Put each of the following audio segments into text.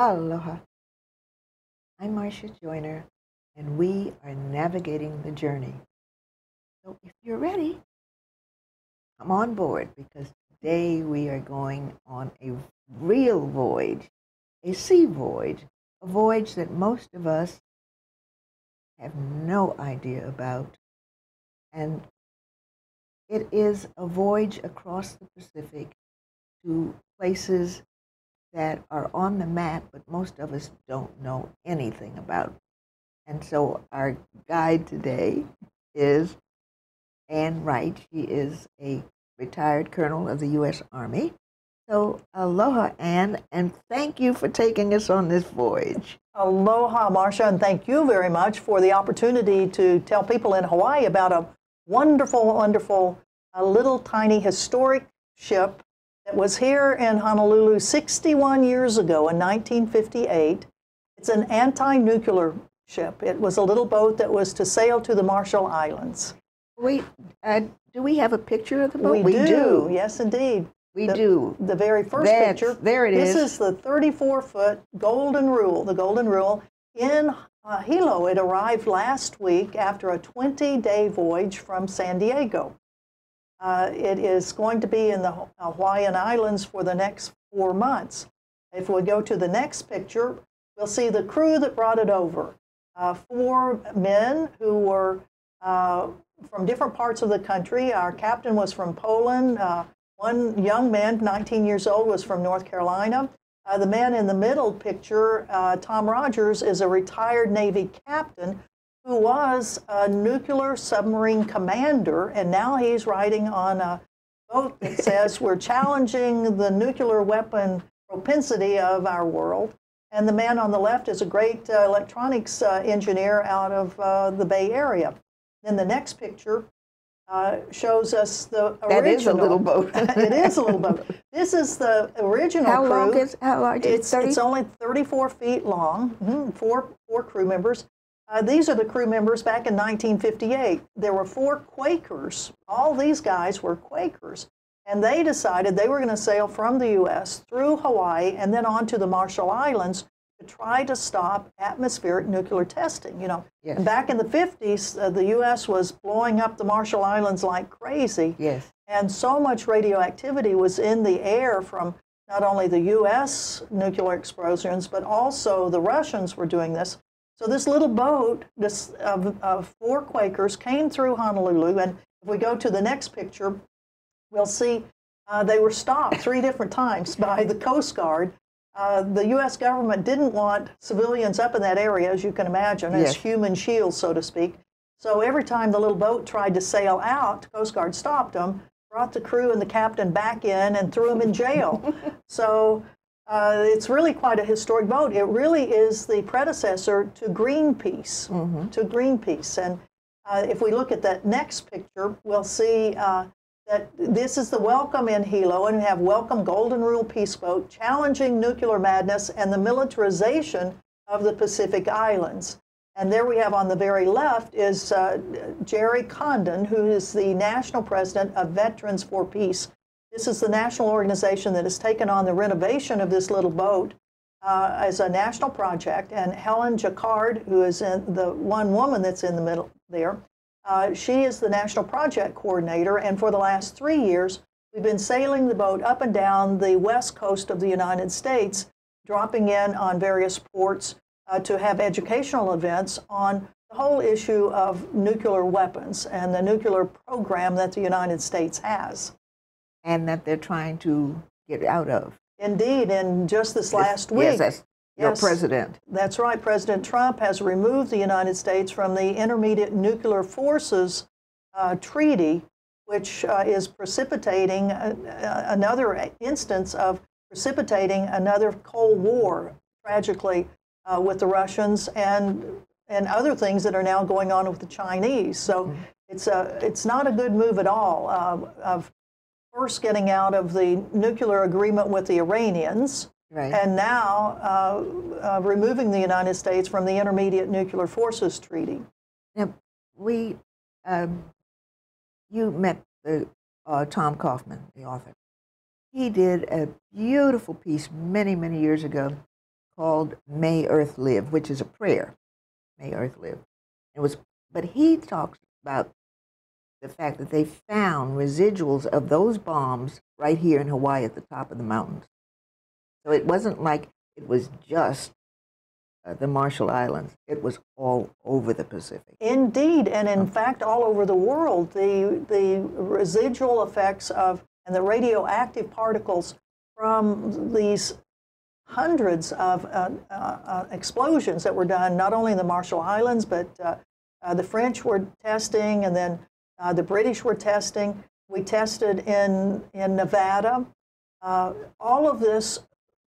Aloha. I'm Marsha Joyner, and we are navigating the journey. So if you're ready, come on board because today we are going on a real voyage, a sea voyage, a voyage that most of us have no idea about. And it is a voyage across the Pacific to places that are on the map, but most of us don't know anything about. And so our guide today is Ann Wright. She is a retired colonel of the U.S. Army. So aloha, Ann, and thank you for taking us on this voyage. Aloha, Marsha, and thank you very much for the opportunity to tell people in Hawaii about a wonderful, wonderful, a little tiny historic ship that was here in Honolulu 61 years ago in 1958. It's an anti-nuclear ship. It was a little boat that was to sail to the Marshall Islands. Wait, uh, do we have a picture of the boat? We, we do. do. Yes, indeed. We the, do. The very first That's, picture. There it this is. This is the 34-foot Golden Rule. The Golden Rule in uh, Hilo. It arrived last week after a 20-day voyage from San Diego. Uh, it is going to be in the Hawaiian Islands for the next four months. If we go to the next picture, we'll see the crew that brought it over. Uh, four men who were uh, from different parts of the country. Our captain was from Poland. Uh, one young man, 19 years old, was from North Carolina. Uh, the man in the middle picture, uh, Tom Rogers, is a retired Navy captain who was a nuclear submarine commander, and now he's riding on a boat that says we're challenging the nuclear weapon propensity of our world. And the man on the left is a great uh, electronics uh, engineer out of uh, the Bay Area. Then the next picture uh, shows us the original. That is a little boat. it is a little boat. This is the original how crew. Long is, how large is it? It's, it's only 34 feet long, mm-hmm. four, four crew members. Uh, these are the crew members back in 1958. There were four Quakers. All these guys were Quakers. And they decided they were going to sail from the U.S. through Hawaii and then on to the Marshall Islands to try to stop atmospheric nuclear testing. You know, yes. back in the 50s, uh, the U.S. was blowing up the Marshall Islands like crazy. Yes. And so much radioactivity was in the air from not only the U.S. nuclear explosions, but also the Russians were doing this. So this little boat this, of, of four Quakers came through Honolulu, and if we go to the next picture, we'll see uh, they were stopped three different times by the Coast Guard. Uh, the U.S. government didn't want civilians up in that area, as you can imagine, yes. as human shields, so to speak. So every time the little boat tried to sail out, the Coast Guard stopped them, brought the crew and the captain back in, and threw them in jail. so uh, it's really quite a historic boat. It really is the predecessor to Greenpeace, mm-hmm. to Greenpeace. And uh, if we look at that next picture, we'll see uh, that this is the Welcome in Hilo, and we have Welcome Golden Rule Peace Boat, challenging nuclear madness and the militarization of the Pacific Islands. And there we have on the very left is uh, Gerry Condon, who is the national president of Veterans for Peace. This is the national organization that has taken on the renovation of this little boat uh, as a national project. And Helen Jaccard, who is the one woman that's in the middle there, uh, she is the national project coordinator. And for the last three years, we've been sailing the boat up and down the west coast of the United States, dropping in on various ports uh, to have educational events on the whole issue of nuclear weapons and the nuclear program that the United States has and that they're trying to get out of. Indeed, and just this last week. Yes, that's your yes, president. That's right. President Trump has removed the United States from the Intermediate Nuclear Forces uh, Treaty, which uh, is precipitating a, a, another instance of precipitating another Cold War, tragically, uh, with the Russians and and other things that are now going on with the Chinese. So mm-hmm. it's a it's not a good move at all uh, of first getting out of the nuclear agreement with the Iranians, right. and now uh, uh, removing the United States from the Intermediate Nuclear Forces Treaty. Now, we, um, you met the, uh, Tom Kaufman, the author. He did a beautiful piece many, many years ago called May Earth Live, which is a prayer. May Earth Live. It was, but he talks about the fact that they found residuals of those bombs right here in Hawaii at the top of the mountains. So it wasn't like it was just uh, the Marshall Islands. It was all over the Pacific. Indeed, and in fact, all over the world, the the residual effects of and the radioactive particles from these hundreds of uh, uh, uh explosions that were done, not only in the Marshall Islands, but uh, uh, the French were testing, and then the British were testing. We tested in in Nevada. all of this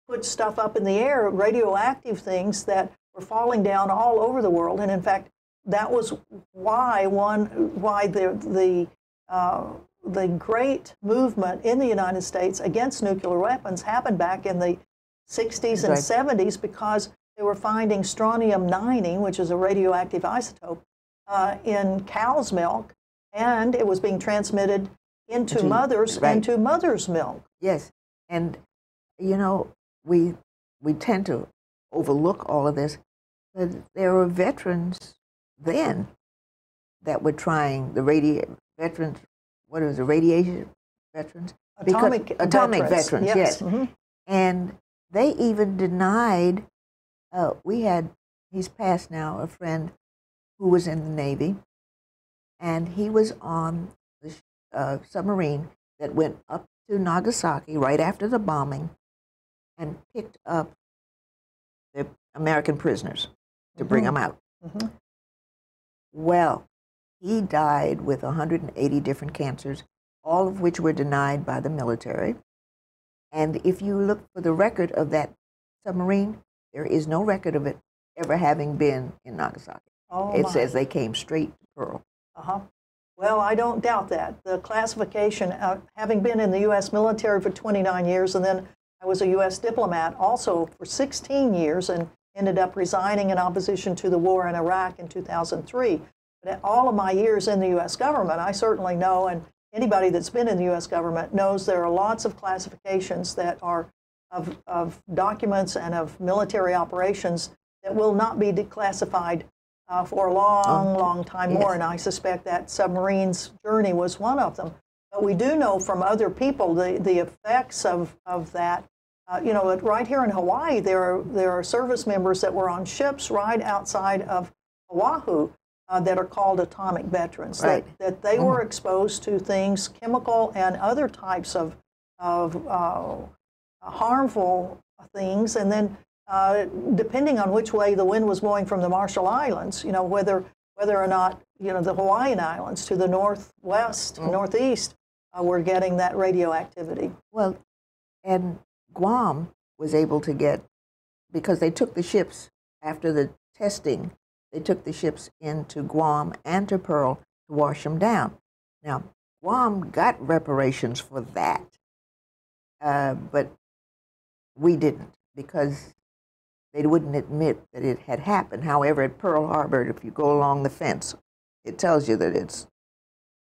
put stuff up in the air, radioactive things that were falling down all over the world. And in fact, that was why one why the the uh, the great movement in the United States against nuclear weapons happened back in the 60s and right. 70s because they were finding strontium 90, which is a radioactive isotope, uh, in cow's milk, and it was being transmitted into mothers right. into mother's milk. Yes, and you know we we tend to overlook all of this, but there were veterans then that were trying the radi veterans. What is the radiation veterans? Atomic because, atomic veterans, yes, yes. Mm-hmm. and they even denied. Uh, we had he's passed now a friend who was in the Navy, and he was on the uh, submarine that went up to Nagasaki right after the bombing, and picked up the American prisoners to bring mm-hmm. them out. Mm-hmm. Well, he died with 180 different cancers, all of which were denied by the military. And if you look for the record of that submarine, there is no record of it ever having been in Nagasaki. Oh it my. says they came straight to Pearl. Uh huh. Well, I don't doubt that. The classification, uh, having been in the U.S. military for 29 years and then I was a U.S. diplomat also for 16 years and ended up resigning in opposition to the war in Iraq in 2003. But all of my years in the U.S. government, I certainly know, and anybody that's been in the U.S. government knows there are lots of classifications that are of, of documents and of military operations that will not be declassified uh, for a long, oh, long time yes. more. And I suspect that submarine's journey was one of them. But we do know from other people the, the effects of, of that. Uh, you know, right here in Hawaii, there are, there are service members that were on ships right outside of Oahu uh, that are called atomic veterans. Right. That, that they mm. were exposed to things, chemical and other types of, of uh, harmful things. And then, uh, depending on which way the wind was blowing from the Marshall Islands, you know, whether, whether or not, you know, the Hawaiian Islands to the northwest, mm. northeast, uh, were getting that radioactivity. Well, and Guam was able to get, because they took the ships after the testing, they took the ships into Guam and to Pearl to wash them down. Now, Guam got reparations for that, uh, but we didn't because they wouldn't admit that it had happened. However, at Pearl Harbor, if you go along the fence, it tells you that it's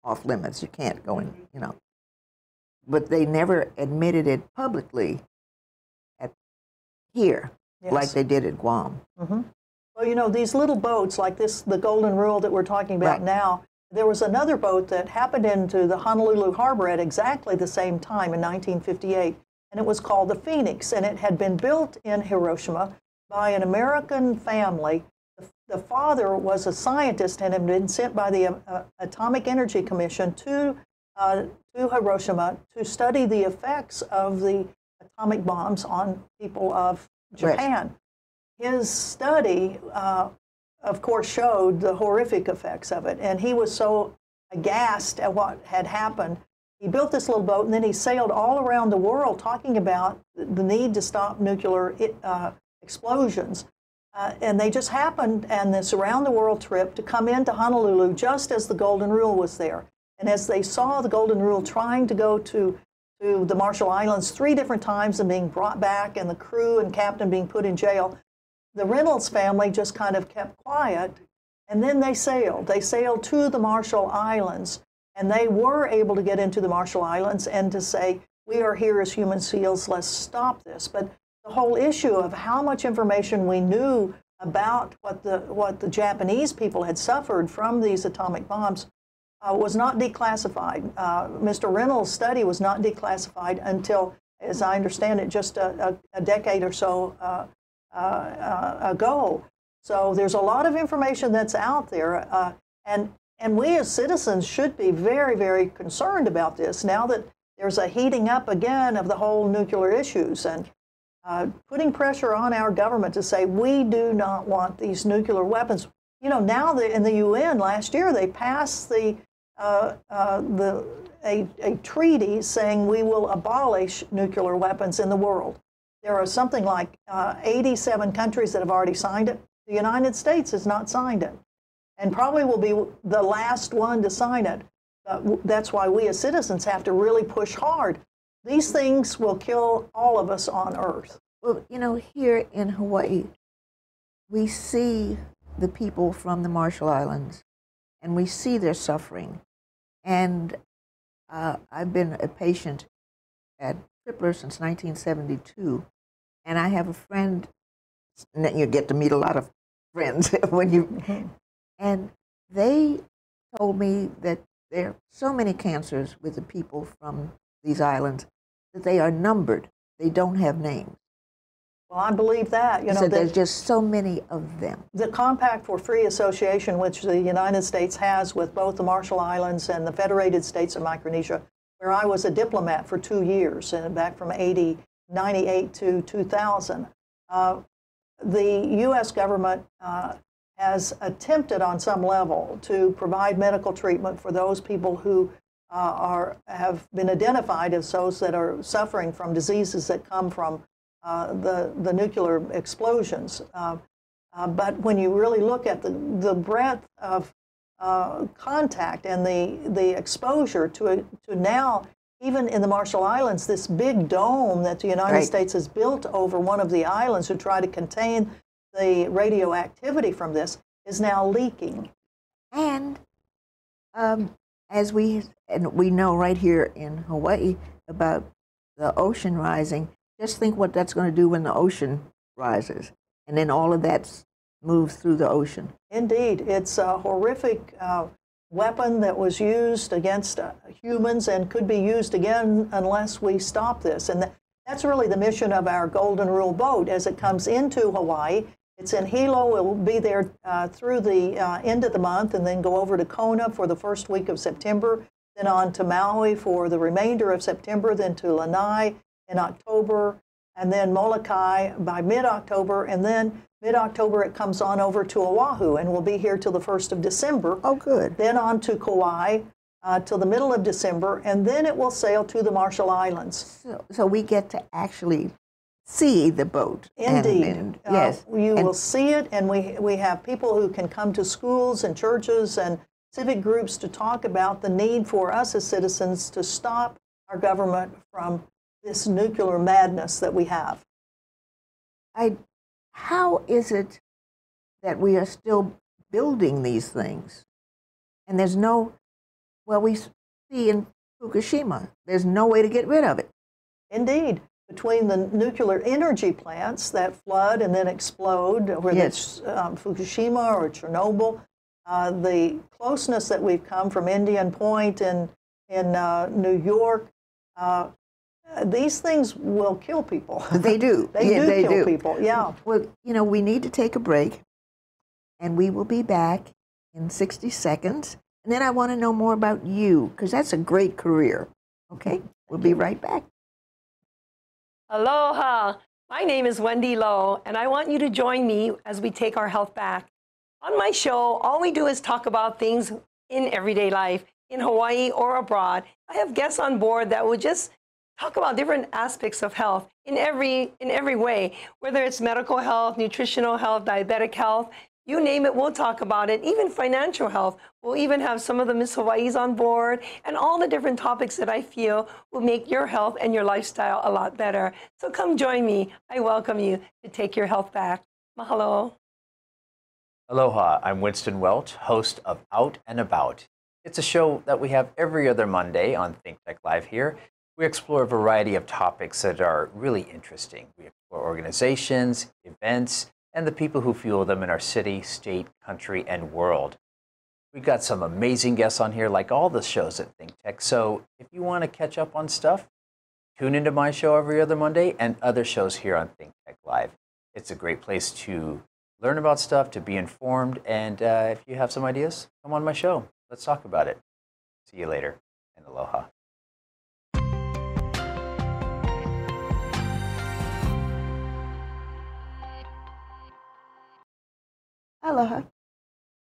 off limits. You can't go in, you know. But they never admitted it publicly at here, yes. like they did at Guam. Mm-hmm. Well, you know, these little boats like this, the Golden Rule that we're talking about right. now, there was another boat that happened into the Honolulu harbor at exactly the same time in 1958, and it was called the Phoenix, and it had been built in Hiroshima by an American family the father was a scientist and had been sent by the uh, Atomic Energy Commission to, uh, to Hiroshima to study the effects of the atomic bombs on people of Japan. Right. His study, uh, of course, showed the horrific effects of it, and he was so aghast at what had happened. He built this little boat, and then he sailed all around the world talking about the need to stop nuclear uh, explosions. Uh, and they just happened and this around the world trip to come into Honolulu just as the Golden Rule was there. And as they saw the Golden Rule trying to go to, to the Marshall Islands three different times and being brought back, and the crew and captain being put in jail, the Reynolds family just kind of kept quiet. And then they sailed. They sailed to the Marshall Islands. And they were able to get into the Marshall Islands and to say, We are here as human seals, let's stop this. But the whole issue of how much information we knew about what the, what the Japanese people had suffered from these atomic bombs uh, was not declassified. Uh, Mr. Reynolds' study was not declassified until, as I understand it, just a, a, a decade or so uh, uh, uh ago. So there's a lot of information that's out there, uh, and and we as citizens should be very, very concerned about this now that there's a heating up again of the whole nuclear issues and uh, putting pressure on our government to say we do not want these nuclear weapons. You know, now the, in the UN last year they passed the uh, uh, the a, a treaty saying we will abolish nuclear weapons in the world. There are something like uh, 87 countries that have already signed it. The United States has not signed it and probably will be the last one to sign it. That's why we as citizens have to really push hard. These things will kill all of us on Earth. Well, you know, here in Hawaii, we see the people from the Marshall Islands and we see their suffering. And uh, I've been a patient at Tripler since 1972. And I have a friend, and you get to meet a lot of friends when you, mm-hmm. and they told me that there are so many cancers with the people from these islands that they are numbered. They don't have names. Well, I believe that. You know, so there's just so many of them. The Compact for Free Association, which the United States has with both the Marshall Islands and the Federated States of Micronesia, where I was a diplomat for two years, and back from 80, 98 to 2000. Uh, the U.S. government uh, has attempted on some level to provide medical treatment for those people who uh, are, have been identified as those that are suffering from diseases that come from uh, the, the nuclear explosions. Uh, uh, but when you really look at the, the breadth of uh, contact and the, the exposure to, a, to now, even in the Marshall Islands, this big dome that the United right. States has built over one of the islands to try to contain the radioactivity from this is now leaking. And um, as we and we know right here in Hawaii about the ocean rising, just think what that's going to do when the ocean rises, and then all of that moves through the ocean. Indeed, it's a horrific uh, weapon that was used against uh, humans and could be used again unless we stop this. And that's really the mission of our Golden Rule boat as it comes into Hawaii. It's in Hilo. It will be there uh, through the uh, end of the month and then go over to Kona for the first week of September, then on to Maui for the remainder of September, then to Lanai in October, and then Molokai by mid-October, and then mid-October it comes on over to Oahu and will be here till the 1st of December. Oh, good. Then on to Kauai uh, till the middle of December, and then it will sail to the Marshall Islands. So, so we get to actually see the boat. Indeed. And, and, uh, yes. you and, will see it, and we, we have people who can come to schools and churches and civic groups to talk about the need for us as citizens to stop our government from this nuclear madness that we have. I, how is it that we are still building these things? And there's no, well, we see in Fukushima, there's no way to get rid of it. Indeed between the nuclear energy plants that flood and then explode, whether yes. it's um, Fukushima or Chernobyl, uh, the closeness that we've come from Indian Point in, in uh, New York, uh, these things will kill people. They do. they yeah, do they kill do. people, yeah. Well, you know, we need to take a break, and we will be back in 60 seconds. And then I want to know more about you, because that's a great career. Okay? We'll be right back. Aloha. My name is Wendy Lowe, and I want you to join me as we take our health back. On my show, all we do is talk about things in everyday life, in Hawaii or abroad. I have guests on board that will just talk about different aspects of health in every in every way, whether it's medical health, nutritional health, diabetic health, you name it, we'll talk about it. Even financial health. We'll even have some of the Miss Hawaii's on board and all the different topics that I feel will make your health and your lifestyle a lot better. So come join me. I welcome you to take your health back. Mahalo. Aloha, I'm Winston Welch, host of Out and About. It's a show that we have every other Monday on Think Tech Live here. We explore a variety of topics that are really interesting. We explore organizations, events, and the people who fuel them in our city, state, country, and world. We've got some amazing guests on here, like all the shows at Think Tech. So if you want to catch up on stuff, tune into my show every other Monday and other shows here on Think Tech Live. It's a great place to learn about stuff, to be informed, and uh, if you have some ideas, come on my show. Let's talk about it. See you later, and aloha. Aloha.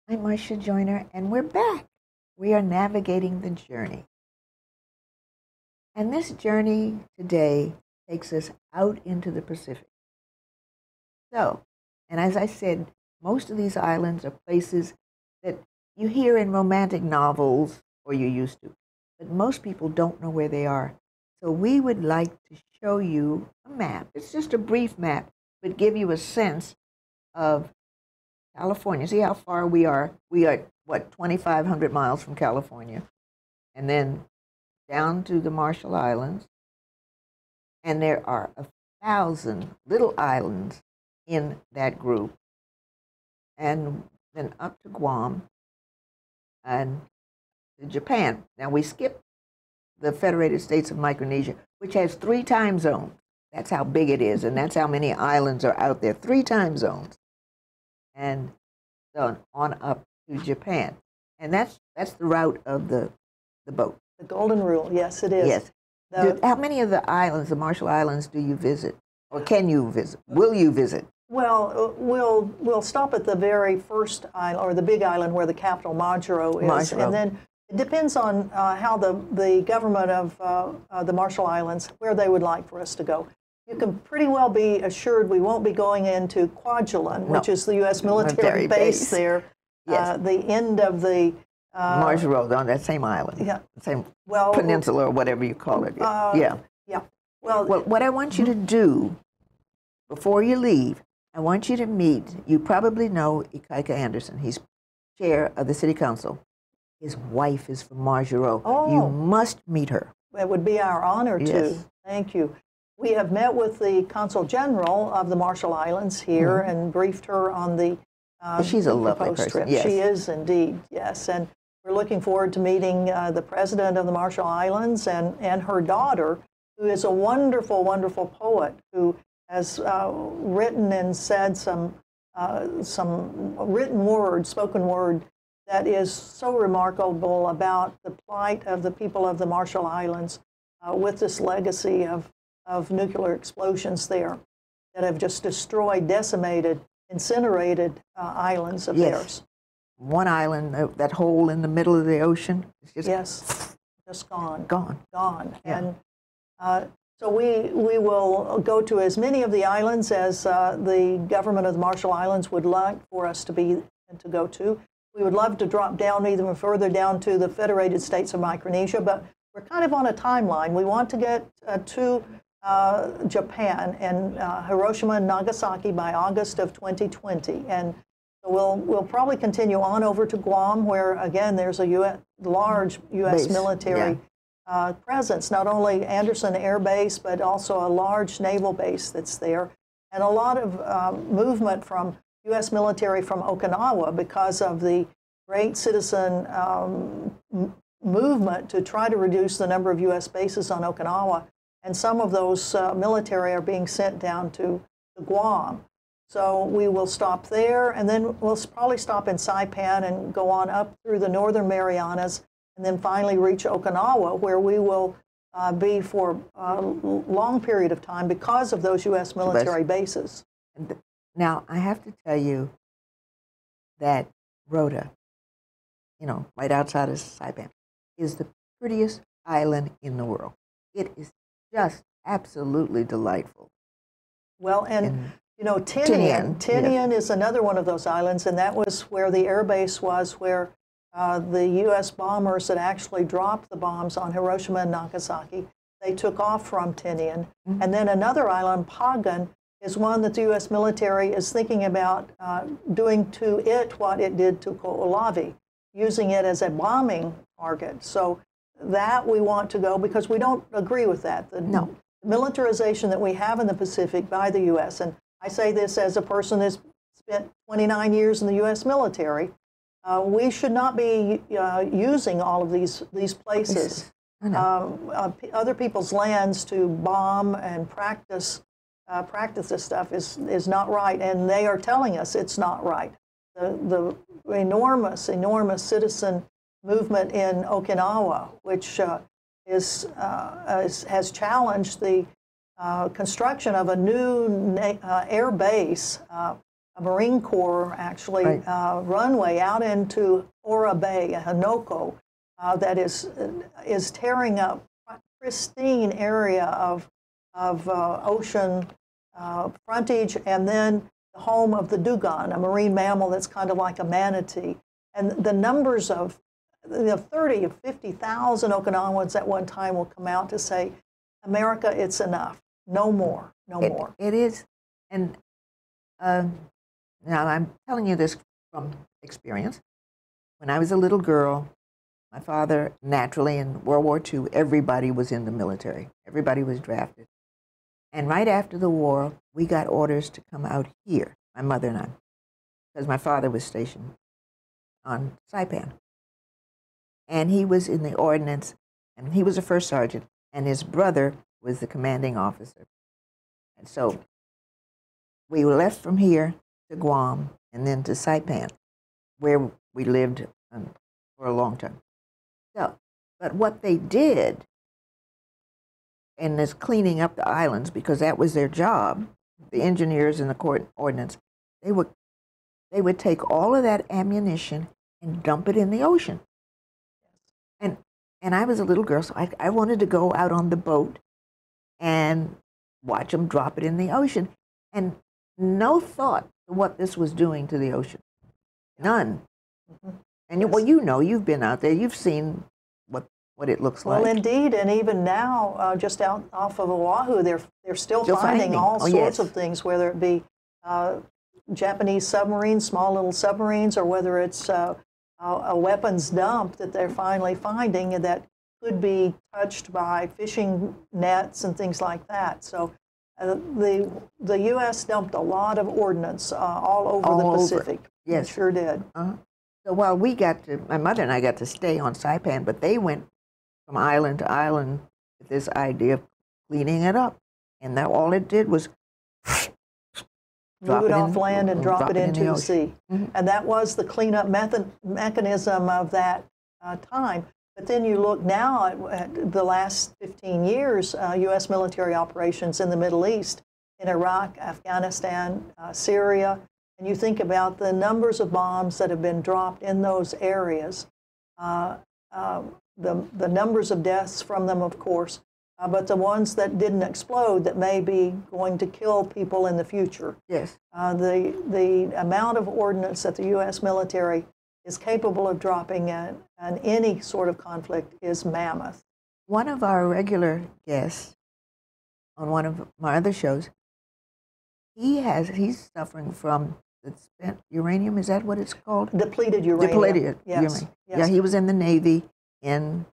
I'm Marsha Joyner, and we're back. We are navigating the journey. And this journey today takes us out into the Pacific. So, and as I said, most of these islands are places that you hear in romantic novels, or you used to, but most people don't know where they are. So, we would like to show you a map. It's just a brief map, but give you a sense of California. See how far we are? We are, what, 2,500 miles from California. And then down to the Marshall Islands. And there are a thousand little islands in that group. And then up to Guam and to Japan. Now we skip the Federated States of Micronesia, which has three time zones. That's how big it is, and that's how many islands are out there. Three time zones and on, on up to Japan. And that's that's the route of the the boat. The Golden Rule, yes, it is. Yes. The- Do- how many of the islands, the Marshall Islands, do you visit, or can you visit? Will you visit? Well, uh, we'll we'll stop at the very first island, or the big island where the capital Majuro is, Majuro. and then it depends on uh, how the the government of uh, uh, the Marshall Islands where they would like for us to go. You can pretty well be assured we won't be going into Kwajalein, which is the U.S. military base, base. there. Yes. Uh, the end of the uh, Mars Road on that same island, yeah. same Well, peninsula or whatever you call it. Uh, yeah. yeah. Well, Well, what I want you to do before you leave, I want you to meet. You probably know Ikaika Anderson. He's chair of the city council. His wife is from Majuro. Oh. You must meet her. It would be our honor to. Yes. Thank you. We have met with the Consul General of the Marshall Islands here and briefed her on the Mm-hmm. She's a lovely person, trip. yes. She is indeed, yes. And we're looking forward to meeting uh, the president of the Marshall Islands and, and her daughter, who is a wonderful, wonderful poet who has uh, written and said some, uh, some written word, spoken word, that is so remarkable about the plight of the people of the Marshall Islands uh, with this legacy of, of nuclear explosions there that have just destroyed, decimated, incinerated uh, islands of Yes. theirs. One island, that hole in the middle of the ocean, is just Yes, just gone, gone. gone. Yeah. And uh, so we, we will go to as many of the islands as uh, the government of the Marshall Islands would like for us to be and to go to. We would love to drop down even further down to the Federated States of Micronesia, but we're kind of on a timeline. We want to get uh, to uh, Japan and uh, Hiroshima and Nagasaki by August of 2020. And we'll, we'll probably continue on over to Guam, where again there's a US, large U.S. Base, military yeah. uh, presence, not only Andersen Air Base, but also a large naval base that's there, and a lot of um, movement from U.S. military from Okinawa because of the great citizen um, m- movement to try to reduce the number of U.S. bases on Okinawa. And some of those uh, military are being sent down to, to Guam. So we will stop there, and then we'll probably stop in Saipan and go on up through the northern Marianas, and then finally reach Okinawa, where we will uh, be for a long period of time because of those U.S. military bases. Now, I have to tell you that Rota, you know, right outside of Saipan, is the prettiest island in the world. It is just absolutely delightful. Well, and And you know, Tinian, Tinian, Tinian is another one of those islands, and that was where the air base was, where uh, the U.S. bombers that actually dropped the bombs on Hiroshima and Nagasaki, they took off from Tinian. And then another island, Pagan, is one that the U.S. military is thinking about uh, doing to it what it did to Kahoolawe, using it as a bombing target. So that we want to go because we don't agree with that. The No. militarization that we have in the Pacific by the U.S. and I say this as a person that's spent 29 years in the U.S. military. Uh, we should not be uh, using all of these these places, um, uh, p- other people's lands to bomb and practice uh, practice this stuff is is not right, and they are telling us it's not right. The the enormous enormous citizen movement in Okinawa, which uh, is, uh, is has challenged the uh, construction of a new na- uh, air base, uh, a Marine Corps actually Right. uh, runway out into Oura Bay, Henoko, uh, that is is tearing up pristine area of of uh, ocean uh, frontage, and then the home of the dugong, a marine mammal that's kind of like a manatee, and the numbers of you know, 30 or 50,000 Okinawans at one time will come out to say, America, it's enough. No more. No It- more. it is, and um, now I'm telling you this from experience. When I was a little girl, my father, naturally in World War II, everybody was in the military. Everybody was drafted. And right after the war, we got orders to come out here, my mother and I, because my father was stationed on Saipan. And he was in the ordnance, and he was a first sergeant, and his brother was the commanding officer. And so we left from here to Guam and then to Saipan, where we lived um, for a long time. So, but what they did in this cleaning up the islands, because that was their job, the engineers and the court ordnance, they would they would take all of that ammunition and dump it in the ocean. And and I was a little girl, so I, I wanted to go out on the boat and watch them drop it in the ocean. And no thought to what this was doing to the ocean. None. Mhm. And you, well, you know, you've been out there, you've seen what, what it looks Well, like. Well, indeed, and even now, uh, just out off of Oahu, they're they're still, Still finding, finding. all Oh, sorts yes. of things, whether it be uh, Japanese submarines, small little submarines, or whether it's uh, a, weapons dump that they're finally finding that could be touched by fishing nets and things like that. So. Uh, the the U.S. dumped a lot of ordnance uh, all over All the over. Pacific. It Yes. sure did. Uh-huh. So while we got to, my mother and I got to stay on Saipan, but they went from island to island with this idea of cleaning it up. And that all it did was move it off land and drop, it in into the sea. Mhm. And that was the cleanup method, mechanism of that uh, time. But then you look now at, at the last 15 years, uh, U.S. military operations in the Middle East, in Iraq, Afghanistan, uh, Syria, and you think about the numbers of bombs that have been dropped in those areas, uh, uh, the, the numbers of deaths from them, of course, uh, but the ones that didn't explode that may be going to kill people in the future. yes, Uh, the, the amount of ordnance that the U.S. military is capable of dropping in, in any sort of conflict is mammoth. one of our regular guests on one of my other shows, he has he's suffering from the spent uranium. Is that what it's called? Depleted uranium. Depleted yes. uranium. Yes. Yeah, he was in the Navy in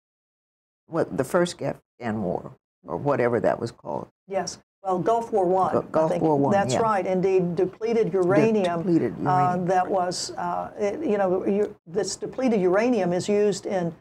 what the first Afghan War or whatever that was called. yes. Well, Gulf War One. Gu- Gulf I think. War One, That's yeah. right. Indeed, depleted uranium. depleted Uh, uranium. that was, uh, it, you know, you, this depleted uranium is used in,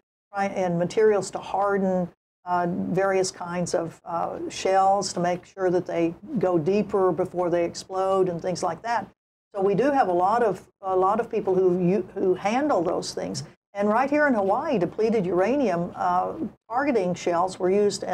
in materials to harden uh, various kinds of uh, shells to make sure that they go deeper before they explode and things like that. So we do have a lot of a lot of people who who handle those things. And right here in Hawaii, depleted uranium uh, targeting shells were used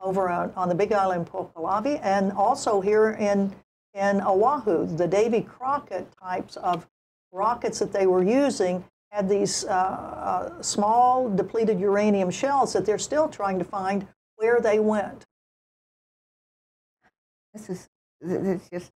over on, on the Big Island, Pohakuloa, and also here in in Oahu, the Davy Crockett types of rockets that they were using had these uh, uh, small depleted uranium shells that they're still trying to find where they went. This is it's just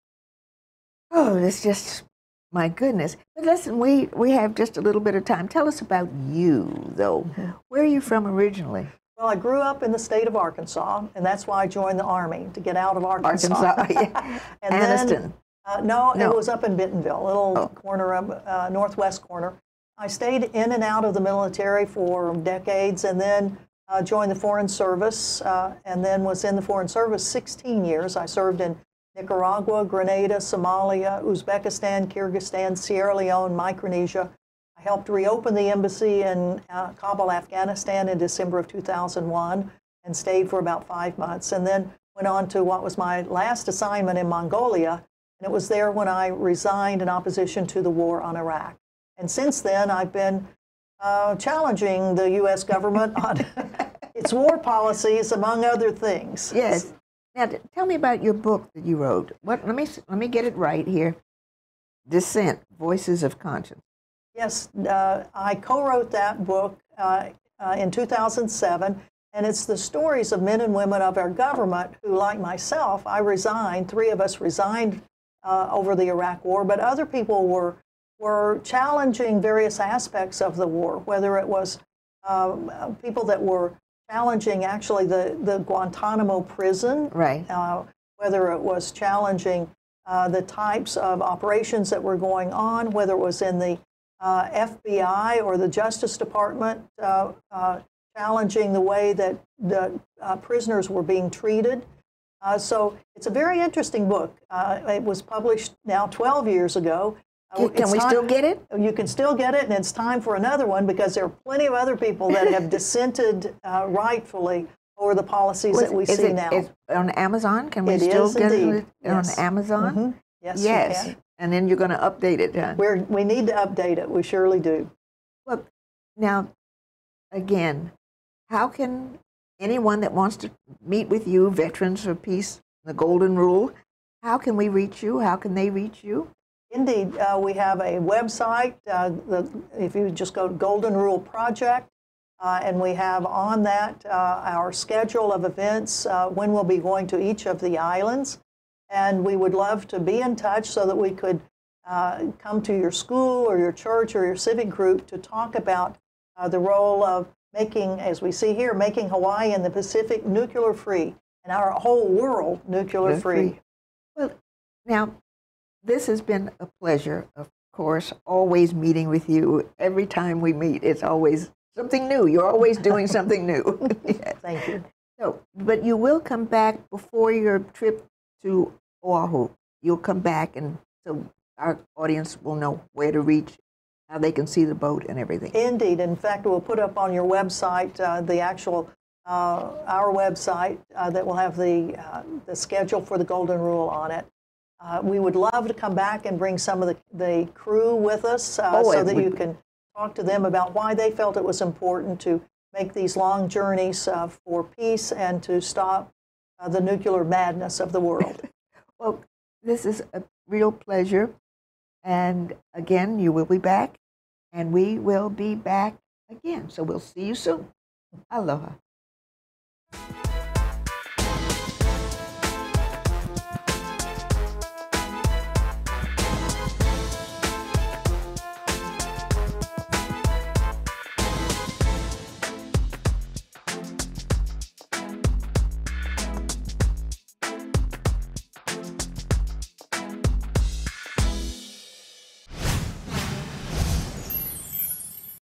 oh, it's just my goodness. But listen, we we have just a little bit of time. Tell us about you, though. Mm-hmm. Where are you from originally? Well, I grew up in the state of Arkansas, and that's why I joined the Army to get out of Arkansas. Arkansas, yeah. and Anniston. Then, uh, no, No. it was up in Bentonville, a little Oh. corner of uh, northwest corner. I stayed in and out of the military for decades, and then uh, joined the Foreign Service, uh, and then was in the Foreign Service 16 years. I served in Nicaragua, Grenada, Somalia, Uzbekistan, Kyrgyzstan, Sierra Leone, Micronesia. I helped reopen the embassy in uh, Kabul, Afghanistan in December of 2001 and stayed for about five months. And then went on to what was my last assignment in Mongolia. And it was there when I resigned in opposition to the war on Iraq. And since then, I've been uh, challenging the U.S. government on its war policies, among other things. Yes. Now, tell me about your book that you wrote. What? Let me let me get it right here. Dissent: Voices of Conscience. Yes, uh, I co-wrote that book uh, uh, in 2007, and it's the stories of men and women of our government who, like myself, I resigned. Three of us resigned uh, over the Iraq War, but other people were were challenging various aspects of the war, whether it was uh, people that were challenging actually the, the Guantanamo prison, Right. uh, whether it was challenging uh, the types of operations that were going on, whether it was in the uh, FBI or the Justice Department, uh, uh, challenging the way that the uh, prisoners were being treated. Uh, so it's a very interesting book. Uh, it was published now 12 years ago. Uh, Can, we time- still get it? you can still get it, and it's time for another one because there are plenty of other people that have dissented uh, rightfully over the policies that we see it, now. is on Amazon? Can we It still get indeed. it Yes. on Amazon? Yes, you Yes. can. And then you're going to update it. Huh? We're, we need to update it. We surely do. Well, now, again, how can anyone that wants to meet with you, Veterans for Peace, the Golden Rule, how can we reach you? How can they reach you? Indeed, uh, we have a website. Uh, the, if you just go to Golden Rule Project, uh, and we have on that uh, our schedule of events, uh, when we'll be going to each of the islands. And we would love to be in touch so that we could uh, come to your school or your church or your civic group to talk about the role of making, as we see here, making Hawaii and the Pacific nuclear free and our whole world nuclear free. Well, now, this has been a pleasure, of course, always meeting with you. Every time we meet, it's always something new. You're always doing something new. Yes. Thank you. So, but you will come back before your trip to Oahu. You'll come back, and so our audience will know where to reach, how they can see the boat and everything. Indeed. In fact, we'll put up on your website uh, the actual, uh, our website uh, that will have the, uh, the schedule for the Golden Rule on it. Uh, we would love to come back and bring some of the, the crew with us uh, Oh, so that we- you can talk to them about why they felt it was important to make these long journeys uh, for peace and to stop uh, the nuclear madness of the world. Well, this is a real pleasure. And again, you will be back, and we will be back again. So we'll see you soon. Aloha.